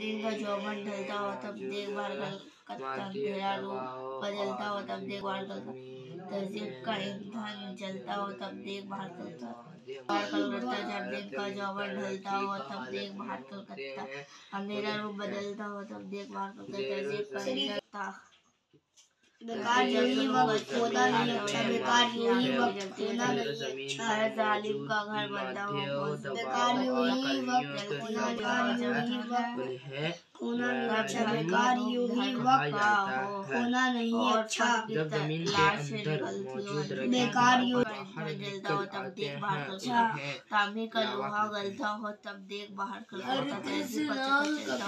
دن کا چوبن ڈھلتا ہوا تب دیکھ بھال کلکتہ گھیرا روپ بدلتا ہوا تب دیکھ بھال کلکتہ تہذیب کا امتحان چلتا ہوا تب دیکھ بھال کلکتہ بھال کلکتہ جب دن کا چوبن ڈھلتا ہوا تب دیکھ بھال کلکتہ۔ اندھیرا روپ بدلتا ہو، تب دیکھ بھال کلکتہ۔ تہذیب کا امتحان بیکار یہی وقت ہونا نہیں اچھا بیکار یہی وقت ہونا نہیں اچھا ہے ظالم کا گھر بندہ ہو بیکار یہی وقت ہونا نہیں اچھا ہونا اچھا بیکار ہی وقت ہونا نہیں اچھا۔, اچھا۔ جب زمین کے اندر موجود بیکار یوں جلتا ہو تب دیکھ تعمیر کا لوہا گلتا ہو تب دیکھ باہر کرتا ہے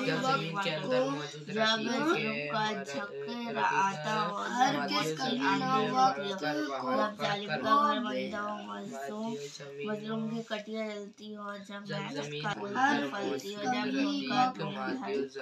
جب زمین کے اندر موجود جب ظلم کا جھکر آتا ہو ہر کس کا گنا وقت جب ظالم کا گھر بنتا ہو مظلوم مظلوم کی کٹیاں جلتی ہو جب محنت کا گلتا پھلتی ہو جب ظلم کا دھوم ہر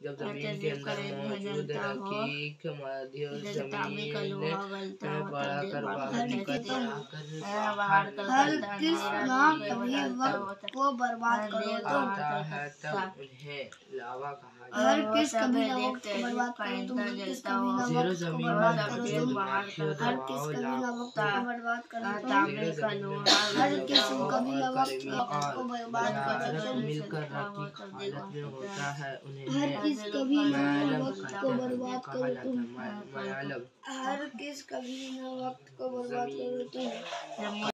جب زمین کے اندر موجود مادی زمین کر باہر ہر کبھی وقت کو برباد کرو تب انہیں لاوا کہا جاتا ہر کبھی وقت کو برباد ہر کبھی برباد ہر کس وقت کو برباد کر وقت کو برباد کرنا ہر کس کبھی میں وقت کو برباد کرو تم